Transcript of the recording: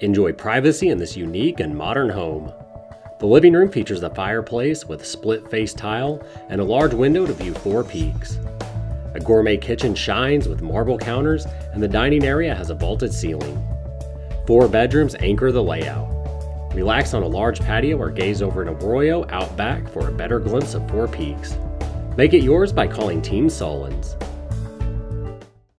Enjoy privacy in this unique and modern home. The living room features a fireplace with split face tile and a large window to view four peaks. A gourmet kitchen shines with marble counters, and the dining area has a vaulted ceiling. Four bedrooms anchor the layout. Relax on a large patio or gaze over an arroyo out back for a better glimpse of Four Peaks. Make it yours by calling Team Sullins.